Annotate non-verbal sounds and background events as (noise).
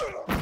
Ugh! (laughs)